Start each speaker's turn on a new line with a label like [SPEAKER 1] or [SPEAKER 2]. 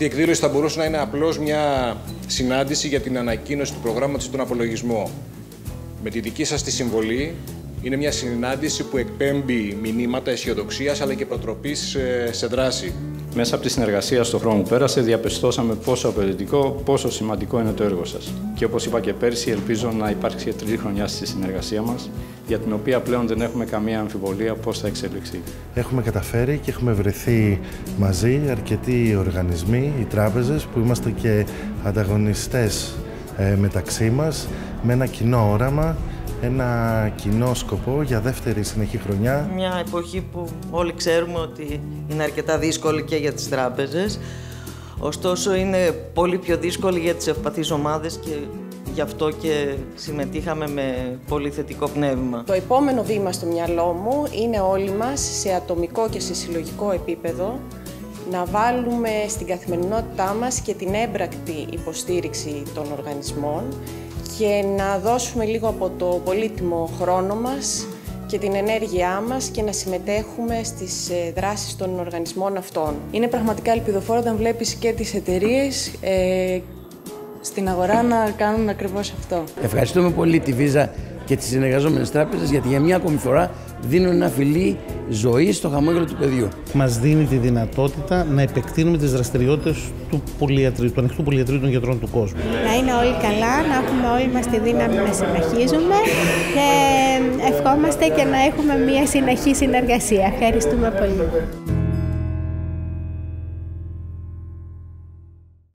[SPEAKER 1] Αυτή η εκδήλωση θα μπορούσε να είναι απλώς μια συνάντηση για την ανακοίνωση του προγράμματος στον απολογισμό. Με τη δική σας τη συμβολή είναι μια συνάντηση που εκπέμπει μηνύματα αισιοδοξίας αλλά και προτροπής σε δράση.
[SPEAKER 2] Μέσα από τη συνεργασία στον χρόνο που πέρασε, διαπιστώσαμε πόσο απαιτητικό, πόσο σημαντικό είναι το έργο σας. Και όπως είπα και πέρσι, ελπίζω να υπάρξει και τρίτη χρονιά στη συνεργασία μας, για την οποία πλέον δεν έχουμε καμία αμφιβολία πώς θα εξελιχθεί.
[SPEAKER 3] Έχουμε καταφέρει και έχουμε βρεθεί μαζί αρκετοί οργανισμοί, οι τράπεζες, που είμαστε και ανταγωνιστές ε, μεταξύ μας, με ένα κοινό όραμα ένα κοινό σκοπό για δεύτερη συνεχή χρονιά.
[SPEAKER 4] Μια εποχή που όλοι ξέρουμε ότι είναι αρκετά δύσκολη και για τις τράπεζες. Ωστόσο είναι πολύ πιο δύσκολη για τις ευπαθείς ομάδες και γι' αυτό και συμμετείχαμε με πολύ θετικό πνεύμα.
[SPEAKER 5] Το επόμενο βήμα στο μυαλό μου είναι όλοι μας σε ατομικό και σε συλλογικό επίπεδο να βάλουμε στην καθημερινότητά μας και την έμπρακτη υποστήριξη των οργανισμών και να δώσουμε λίγο από το πολύτιμο χρόνο μας και την ενέργειά μας και να συμμετέχουμε στις ε, δράσεις των οργανισμών αυτών.
[SPEAKER 6] Είναι πραγματικά ελπιδοφόρο όταν βλέπεις και τις εταιρείες ε, στην αγορά να κάνουν ακριβώς αυτό.
[SPEAKER 7] Ευχαριστούμε πολύ τη Βίζα και τις συνεργαζόμενες τράπεζες γιατί για μια ακόμη φορά δίνουν ένα φιλί ζωή στο χαμόγελο του παιδιού.
[SPEAKER 3] Μας δίνει τη δυνατότητα να επεκτείνουμε τις δραστηριότητες του, πολυατρίου, του ανοιχτού πολυιατρίου των γιατρών του κόσμου.
[SPEAKER 8] Να είναι όλοι καλά, να έχουμε όλοι μας τη δύναμη να συνεχίζουμε και ευχόμαστε και να έχουμε μια συνεχή συνεργασία. Ευχαριστούμε πολύ.